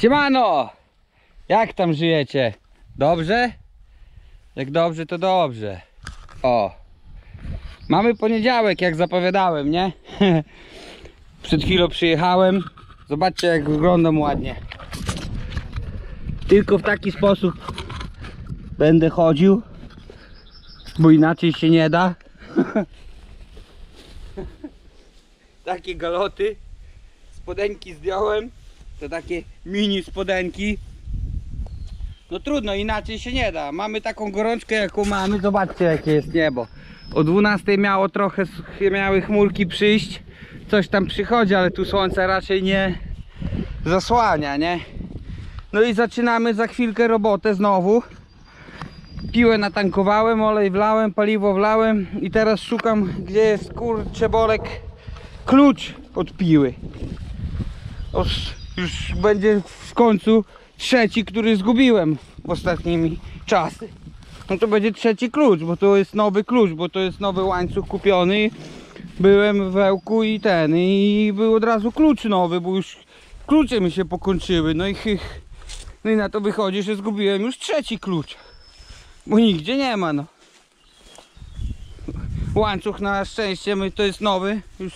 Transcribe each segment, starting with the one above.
Siemano! Jak tam żyjecie? Dobrze? Jak dobrze, to dobrze. O! Mamy poniedziałek, jak zapowiadałem, nie? Przed chwilą przyjechałem. Zobaczcie, jak wyglądam ładnie. Tylko w taki sposób będę chodził, bo inaczej się nie da. Takie galoty. Spodenki zdjąłem. To takie mini spodenki. No trudno, inaczej się nie da. Mamy taką gorączkę jaką mamy. Zobaczcie jakie jest niebo. O 12 miało trochę, miały chmurki przyjść. Coś tam przychodzi, ale tu słońce raczej nie zasłania, nie? No i zaczynamy za chwilkę robotę znowu. Piłę natankowałem, olej wlałem, paliwo wlałem i teraz szukam gdzie jest kurczę bolek klucz od piły. Oż już będzie w końcu trzeci, który zgubiłem w ostatnimi czasy. No to będzie trzeci klucz, bo to jest nowy klucz, bo to jest nowy łańcuch kupiony. Byłem w Ełku i ten, i był od razu klucz nowy, bo już klucze mi się pokończyły. No i, chy- no i na to wychodzi, że zgubiłem już trzeci klucz. Bo nigdzie nie ma, no. Łańcuch na szczęście my- to jest nowy, już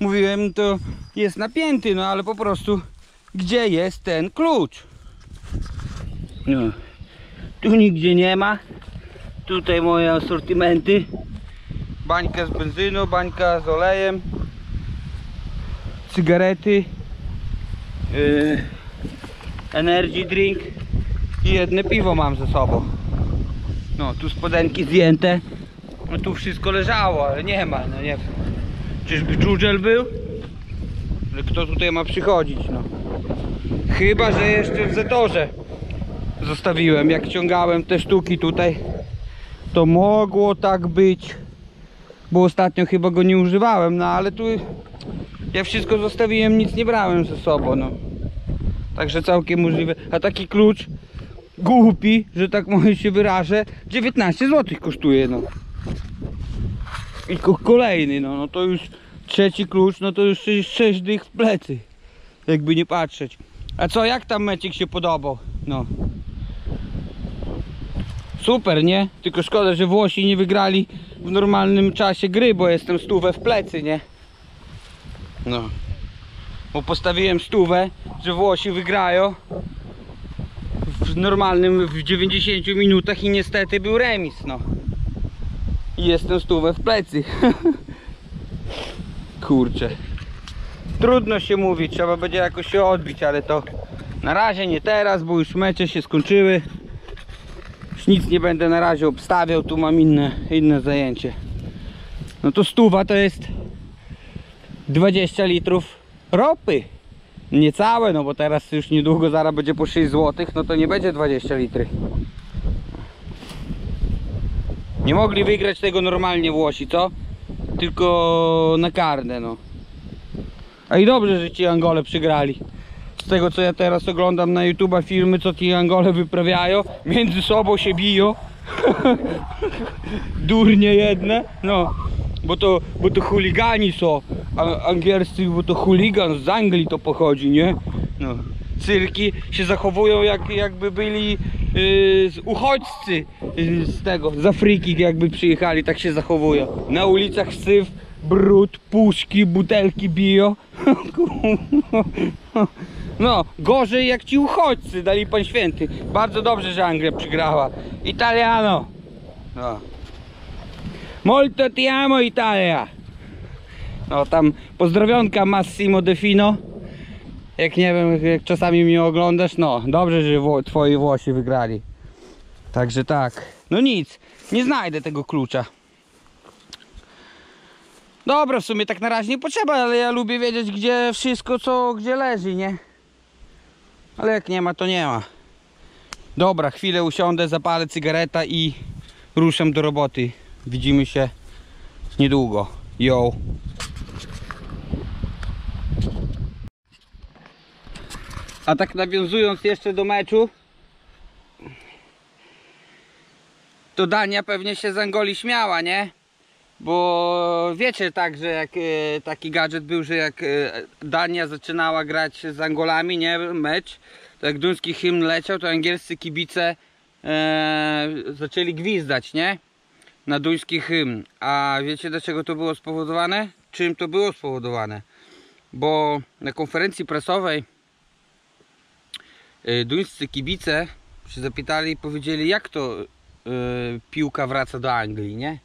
mówiłem, to jest napięty, no ale po prostu gdzie jest ten klucz? No. Tu nigdzie nie ma. Tutaj moje asortymenty. Bańka z benzyną, bańka z olejem. Cygarety. Yy, energy drink. I jedne piwo mam ze sobą. No, tu spodenki zdjęte. No tu wszystko leżało, ale nie ma, no nie. Czyżby dżudżel był? Ale kto tutaj ma przychodzić, no. Chyba, że jeszcze w Zetorze zostawiłem, jak ciągałem te sztuki tutaj. To mogło tak być. Bo ostatnio chyba go nie używałem, no ale tu ja wszystko zostawiłem, nic nie brałem ze sobą, no. Także całkiem możliwe. A taki klucz głupi, że tak może się wyrażę, 19 zł kosztuje, no. I ko- kolejny, no, no to już trzeci klucz, no to już 6 dych w plecy. Jakby nie patrzeć. A co, jak tam mecik się podobał? No. Super, nie? Tylko szkoda, że Włosi nie wygrali w normalnym czasie gry, bo jestem stówę w plecy, nie? No. Bo postawiłem stówę, że Włosi wygrają w normalnym, w 90 minutach i niestety był remis, no. I jestem stówę w plecy. Kurczę. Trudno się mówi, trzeba będzie jakoś się odbić, ale to na razie nie teraz, bo już mecze się skończyły. Już nic nie będę na razie obstawiał, tu mam inne, inne zajęcie. No to stuwa to jest 20 litrów ropy. Niecałe, no bo teraz już niedługo zaraz będzie po 6 zł, no to nie będzie 20 litry. Nie mogli wygrać tego normalnie Włosi, co? Tylko na karne, no. A i dobrze, że ci Angole przygrali. Z tego co ja teraz oglądam na YouTube'a filmy, co ci Angole wyprawiają, między sobą się biją. Durnie jedne, no. Bo to, bo to chuligani są. Angielscy, bo to chuligan z Anglii to pochodzi, nie? No. Cyrki się zachowują jak, jakby byli z uchodźcy yy, z tego, z Afryki jakby przyjechali, tak się zachowują. Na ulicach syf, brud, puszki, butelki biją. No, gorzej jak ci uchodźcy, dali pan święty. Bardzo dobrze, że Anglia przegrała. Italiano. No. Molto ti amo Italia. No tam pozdrowionka Massimo Defino. Jak nie wiem, jak czasami mnie oglądasz, no dobrze, że twoi Włosi wygrali. Także tak. No nic, nie znajdę tego klucza. Dobra, w sumie tak na razie nie potrzeba, ale ja lubię wiedzieć, gdzie wszystko, co gdzie leży, nie? Ale jak nie ma, to nie ma. Dobra, chwilę usiądę, zapalę cygareta i ruszam do roboty. Widzimy się niedługo. Yo. A tak nawiązując jeszcze do meczu, to Dania pewnie się z Angolii śmiała, nie? Bo wiecie tak, że jak e, taki gadżet był, że jak e, Dania zaczynała grać z Angolami, nie, mecz, to jak duński hymn leciał, to angielscy kibice e, zaczęli gwizdać, nie? Na duński hymn. A wiecie dlaczego to było spowodowane? Czym to było spowodowane? Bo na konferencji prasowej duńscy kibice się zapytali powiedzieli, jak to e, piłka wraca do Anglii, nie?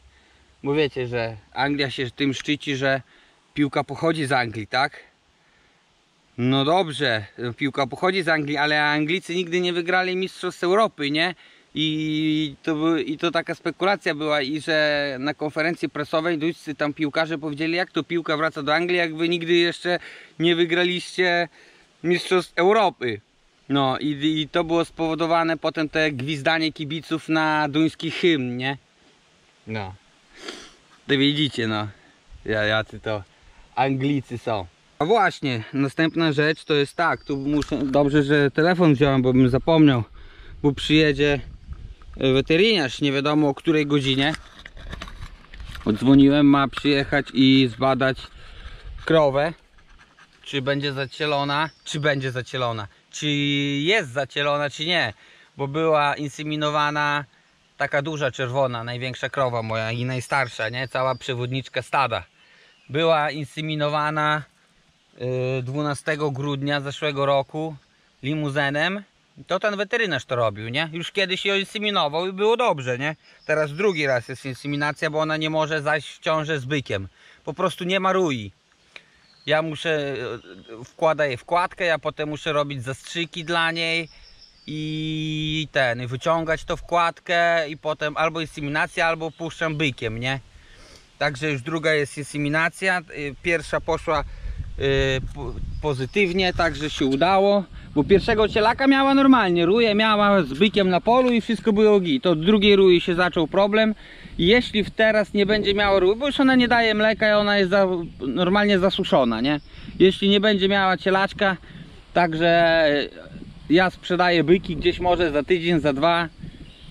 Bo wiecie, że Anglia się tym szczyci, że piłka pochodzi z Anglii, tak? No dobrze, piłka pochodzi z Anglii, ale Anglicy nigdy nie wygrali Mistrzostw Europy, nie? I to, I to taka spekulacja była i że na konferencji prasowej duńscy tam piłkarze powiedzieli jak to piłka wraca do Anglii, jak wy nigdy jeszcze nie wygraliście Mistrzostw Europy. No i, i to było spowodowane potem te gwizdanie kibiców na duński hymn, nie? No. To widzicie no, ja- jacy to Anglicy są. A właśnie, następna rzecz to jest tak, tu muszę, dobrze, że telefon wziąłem, bo bym zapomniał, bo przyjedzie e, weterynarz, nie wiadomo o której godzinie. Odzwoniłem, ma przyjechać i zbadać krowę, czy będzie zacielona, czy będzie zacielona, czy jest zacielona, czy nie, bo była inseminowana taka duża czerwona, największa krowa moja i najstarsza, nie? Cała przewodniczka stada. Była inseminowana y, 12 grudnia zeszłego roku limuzenem. To ten weterynarz to robił, nie? Już kiedyś ją inseminował i było dobrze, nie? Teraz drugi raz jest inseminacja, bo ona nie może zajść w ciążę z bykiem. Po prostu nie ma rui. Ja muszę, y, wkładać jej wkładkę, ja potem muszę robić zastrzyki dla niej i ten, wyciągać tą wkładkę i potem albo inseminacja, albo puszczam bykiem, nie? Także już druga jest inseminacja, y, pierwsza poszła y, po- pozytywnie, także się udało, bo pierwszego cielaka miała normalnie, ruje miała z bykiem na polu i wszystko było git, to drugiej rui się zaczął problem jeśli w teraz nie będzie miała rui, bo już ona nie daje mleka i ona jest za, normalnie zasuszona, nie? Jeśli nie będzie miała cielaczka, także ja sprzedaję byki gdzieś może za tydzień, za dwa,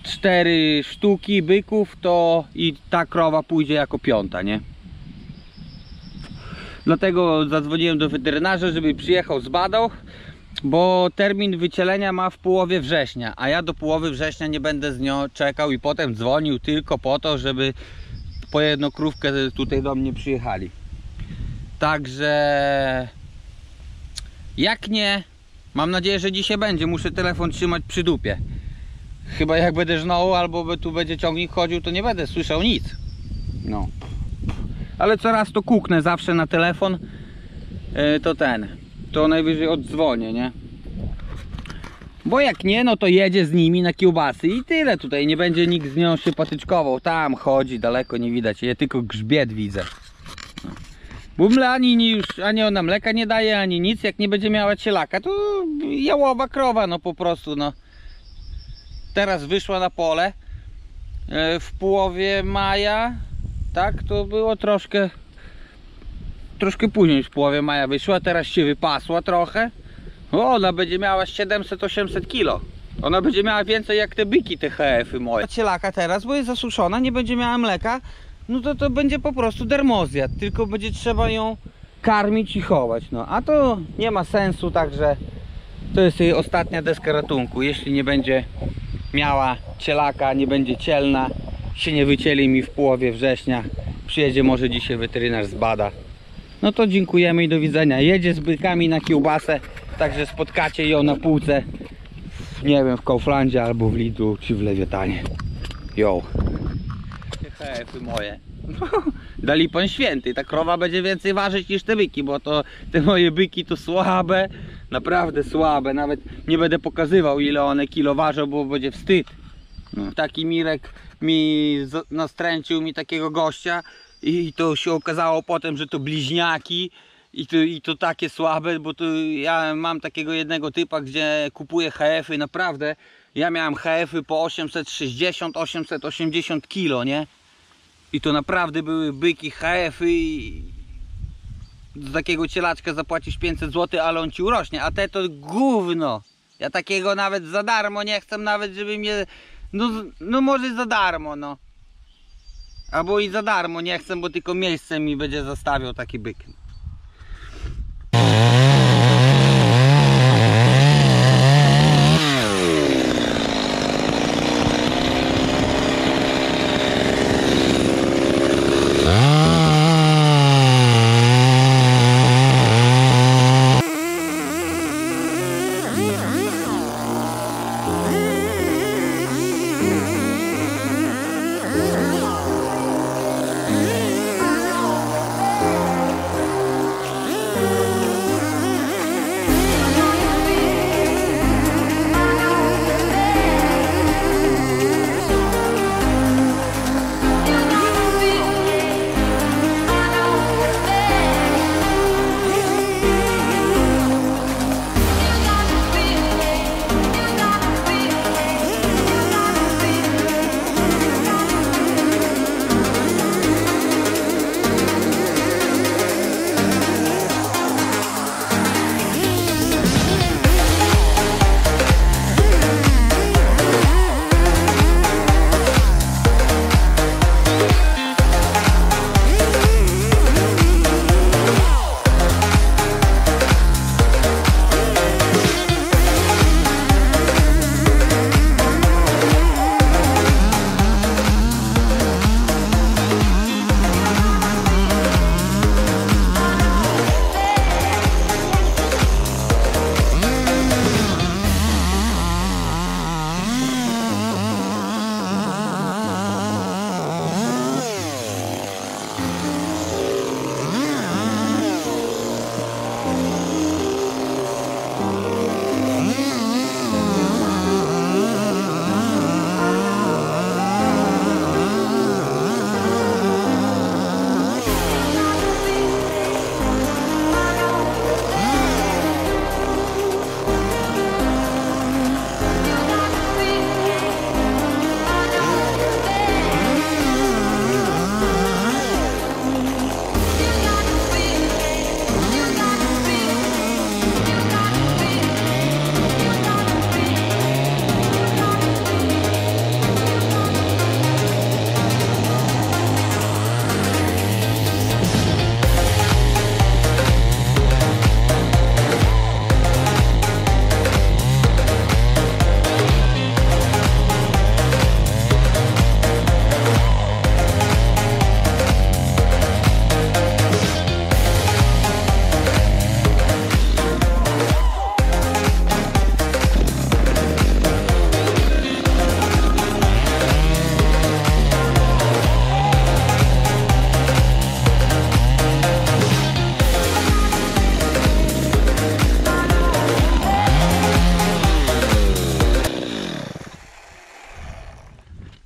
cztery sztuki byków, to i ta krowa pójdzie jako piąta, nie? Dlatego zadzwoniłem do weterynarza, żeby przyjechał, zbadał, bo termin wycielenia ma w połowie września, a ja do połowy września nie będę z nią czekał i potem dzwonił tylko po to, żeby po jedną krówkę tutaj do mnie przyjechali. Także jak nie, mam nadzieję, że dzisiaj będzie. Muszę telefon trzymać przy dupie. Chyba jak będę żnął albo tu będzie ciągnik chodził, to nie będę słyszał nic. No. Ale coraz to kuknę zawsze na telefon. Yy, to ten. To najwyżej oddzwonię, nie? Bo jak nie, no to jedzie z nimi na kiełbasy i tyle tutaj. Nie będzie nikt z nią się patyczkował. Tam chodzi, daleko nie widać. Ja tylko grzbiet widzę. Bo mle ani już, ani ona mleka nie daje, ani nic. Jak nie będzie miała cielaka, to jałowa krowa, no po prostu, no. Teraz wyszła na pole e, w połowie maja, tak, to było troszkę, troszkę później w połowie maja wyszła, teraz się wypasła trochę. O, ona będzie miała 700-800 kilo. Ona będzie miała więcej jak te byki, te HF-y moje. Cielaka teraz, bo jest zasuszona, nie będzie miała mleka, no to to będzie po prostu dermozjat, tylko będzie trzeba ją karmić i chować, no. A to nie ma sensu, także to jest jej ostatnia deska ratunku. Jeśli nie będzie miała cielaka, nie będzie cielna, się nie wycieli mi w połowie września, przyjedzie może dzisiaj weterynarz zbada. No to dziękujemy i do widzenia. Jedzie z bykami na kiełbasę, także spotkacie ją na półce, w, nie wiem, w Kauflandzie albo w Lidlu czy w Lewiatanie. Jo. Hefy moje. Dali pan święty, ta krowa będzie więcej ważyć niż te byki, bo to te moje byki to słabe, naprawdę słabe, nawet nie będę pokazywał ile one kilo ważą, bo będzie wstyd. No. Taki Mirek mi nastręcił mi takiego gościa i to się okazało potem, że to bliźniaki i to, i to takie słabe, bo to ja mam takiego jednego typa, gdzie kupuję HF-y, naprawdę ja miałem HF-y po 860-880 kilo, nie? I to naprawdę były byki HF-y i z takiego cielaczka zapłacisz 500 zł, ale on ci urośnie, a te to gówno. Ja takiego nawet za darmo nie chcę, nawet żeby mnie, no, no może za darmo, no. Albo i za darmo nie chcę, bo tylko miejsce mi będzie zostawiał taki byk.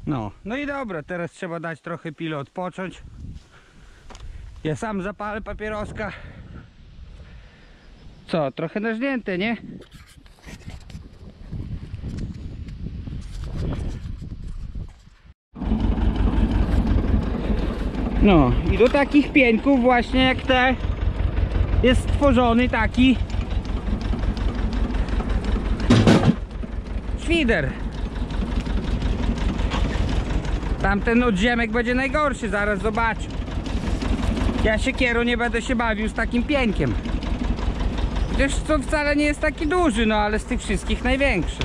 No, no i dobra, teraz trzeba dać trochę pile odpocząć. Ja sam zapalę papieroska. Co, trochę nażnięte, nie? No i do takich pieńków właśnie jak te jest stworzony taki świder. Tamten odziemek będzie najgorszy, zaraz zobaczę. Ja się kieru nie będę się bawił z takim piękiem. Chociaż to wcale nie jest taki duży, no ale z tych wszystkich największy.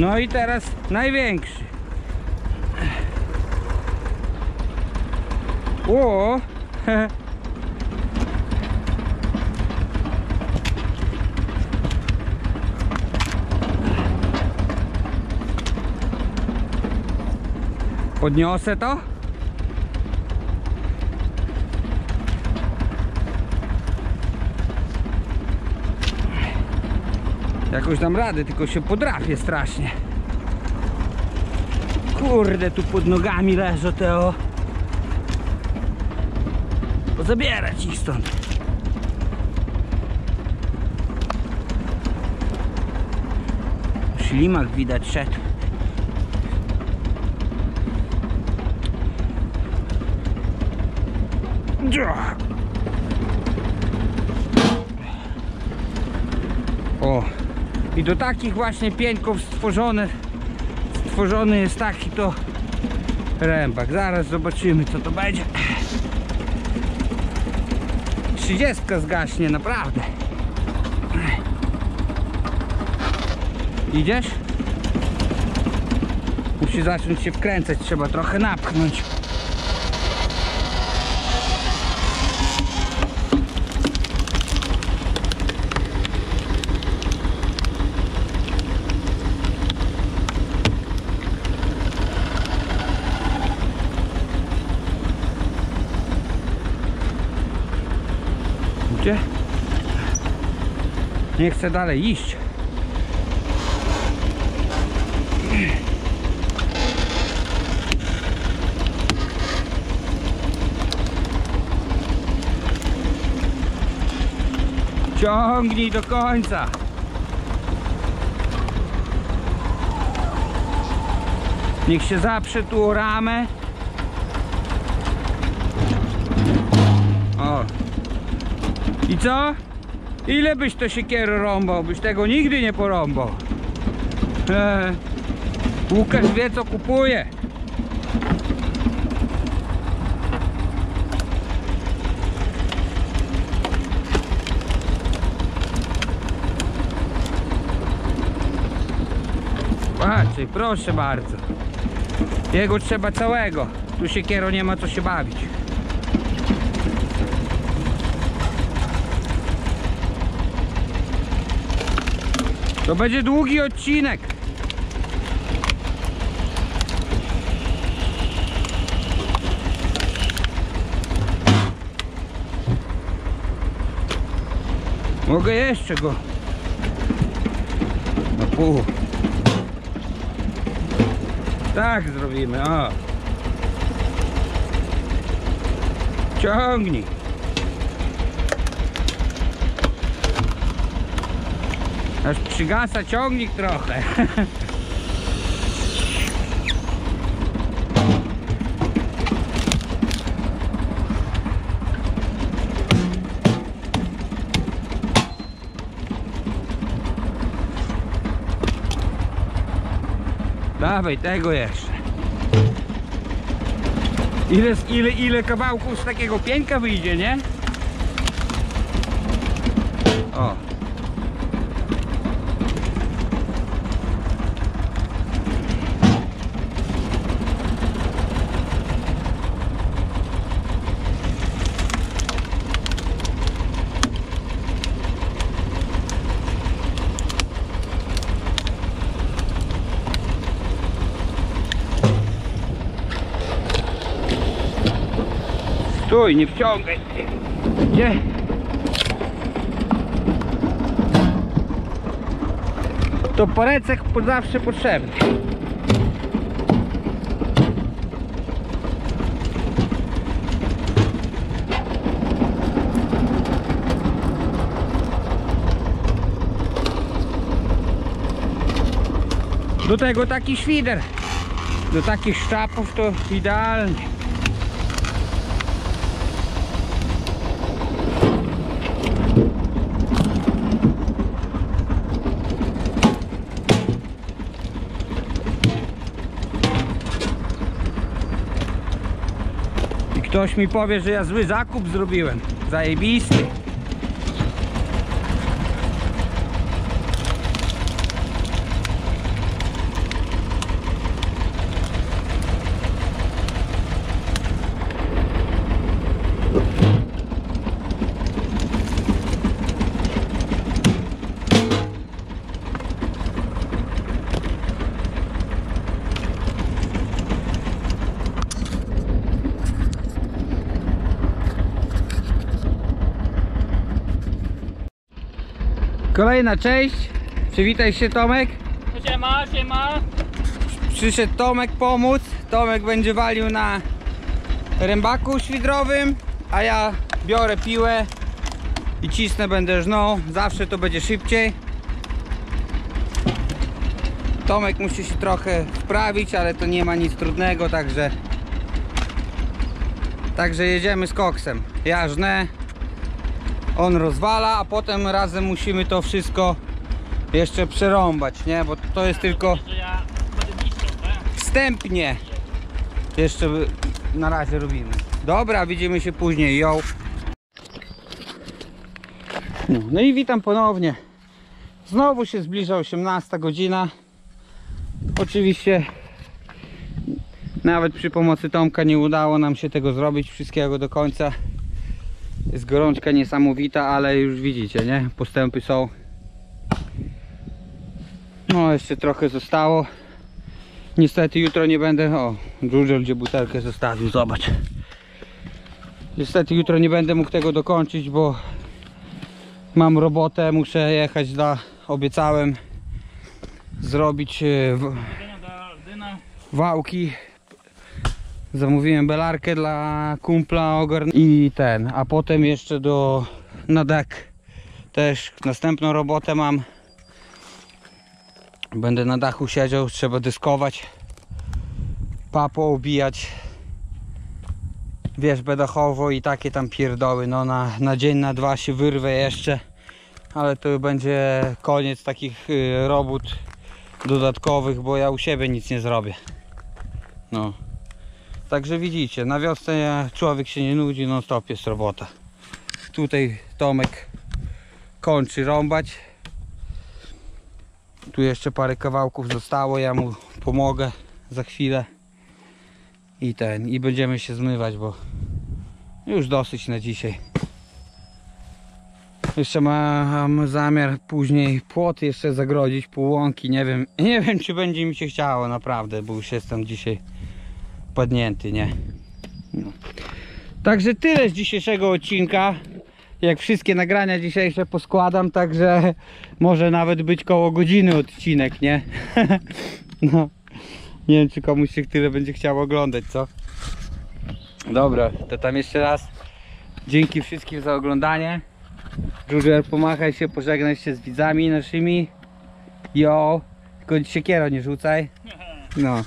No i teraz największy. O, Podniosę to? Jakoś dam radę, tylko się podrapię strasznie. Kurde, tu pod nogami leżą te o. Zabierać ich stąd. Ślimak widać szedł. O, i do takich właśnie pieńków stworzone, stworzony jest taki to rębak. Zaraz zobaczymy co to będzie. 30 zgaśnie, naprawdę. Idziesz? Musi zacząć się wkręcać, trzeba trochę napchnąć. Gdzie? Nie chcę dalej iść. Ciągnij do końca. Niech się zaprze tu o ramę. O, i co? Ile byś to siekierą rąbał? Byś tego nigdy nie porąbał. Eee, Łukasz wie co kupuje. Patrzcie, proszę bardzo. Jego trzeba całego. Tu siekiero nie ma co się bawić. To będzie długi odcinek. Mogę jeszcze go na pół. Tak zrobimy, o. Ciągnij. Aż przygasa ciągnik trochę. Dawaj tego jeszcze. Ile, ile, ile kawałków z takiego pieńka wyjdzie, nie? O. Stój, nie wciągaj. Gdzie? To porecek po zawsze potrzebny. Do tego taki świder. Do takich szczapów to idealnie. Ktoś mi powie, że ja zły zakup zrobiłem. Zajebisty. Kolejna część. Przywitaj się Tomek. Siema, siema. Przyszedł Tomek pomóc. Tomek będzie walił na rębaku świdrowym, a ja biorę piłę i cisnę będę żną. Zawsze to będzie szybciej. Tomek musi się trochę wprawić, ale to nie ma nic trudnego, także Także jedziemy z koksem. Ja żnę, on rozwala, a potem razem musimy to wszystko jeszcze przerąbać, nie? Bo to jest tylko wstępnie. Jeszcze na razie robimy. Dobra, widzimy się później, yo. No, no i witam ponownie. Znowu się zbliża 18 godzina. Oczywiście nawet przy pomocy Tomka nie udało nam się tego zrobić wszystkiego do końca. Jest gorączka niesamowita, ale już widzicie, nie? Postępy są. No, jeszcze trochę zostało. Niestety jutro nie będę. O, Dżudżel gdzie butelkę zostawił, zobacz. Niestety jutro nie będę mógł tego dokończyć, bo mam robotę, muszę jechać dla. Obiecałem zrobić e, wałki. Zamówiłem belarkę dla kumpla ogarn i ten, a potem jeszcze do na dek też następną robotę mam. Będę na dachu siedział, trzeba dyskować, papo obijać, wierzbę dachowo i takie tam pierdoły. No na, na dzień, na dwa się wyrwę jeszcze, ale to będzie koniec takich y, robót dodatkowych, bo ja u siebie nic nie zrobię. No. Także widzicie, na wiosce człowiek się nie nudzi, non stop jest robota. Tutaj Tomek kończy rąbać. Tu jeszcze parę kawałków zostało, ja mu pomogę za chwilę. I ten, i będziemy się zmywać, bo już dosyć na dzisiaj. Jeszcze mam zamiar później płot jeszcze zagrodzić, pół łąki, nie wiem, nie wiem czy będzie mi się chciało naprawdę, bo już jestem dzisiaj padnięty, nie? No. Także tyle z dzisiejszego odcinka. Jak wszystkie nagrania dzisiejsze poskładam, także może nawet być koło godziny odcinek, nie? no. Nie wiem czy komuś się tyle będzie chciało oglądać, co? Dobra, to tam jeszcze raz dzięki wszystkim za oglądanie. Druger, pomachaj się, pożegnaj się z widzami naszymi. Jo, tylko siekiero nie rzucaj. No.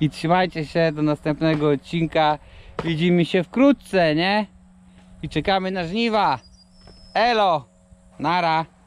I trzymajcie się do następnego odcinka. Widzimy się wkrótce, nie? I czekamy na żniwa. Elo! Nara!